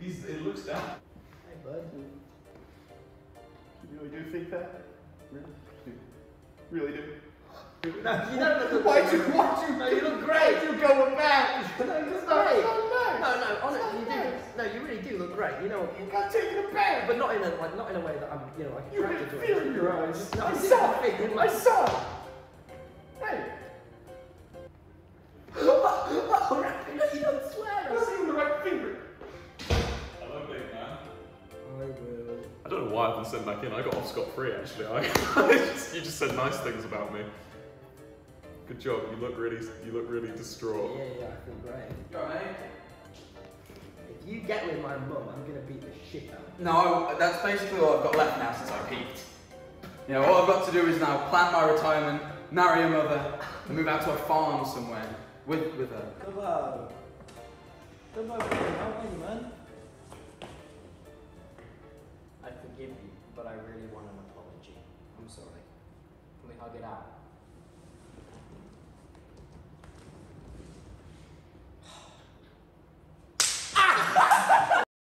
He's, it looks down. Hey, bud. You really do think that? Really? Do- Really do? No, you don't look Why'd you, why'd you, No, you look great. why'd you go back? No, you look It's great. it's No, no, honestly, you It's do. No, you really do look great. You know, You got taken aback. but not in a like, not in a way that I'm, you know, like You attracted can to feel it. it in your eyes. No, I it's saw it. I my- saw don't know why I've been sent back in. I got off scot free actually. I, just, you just said nice things about me. Good job. You look really, you look really distraught. Yeah, yeah, I feel great. You alright, mate? If you get with my mum, I'm gonna beat the shit out of you. No, that's basically all I've got left now since I peaked. You know, all I've got to do is now plan my retirement, marry a mother, and move out to a farm somewhere with with her. Come on. Come on, man. How are you, man? Forgive you, but I really want an apology. I'm sorry. Can we hug it out?